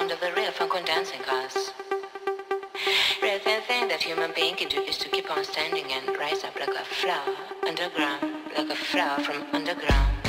sound of the real funk on dancing cars. Real thin thing that human being can do is to keep on standing and rise up like a flower underground, like a flower from underground.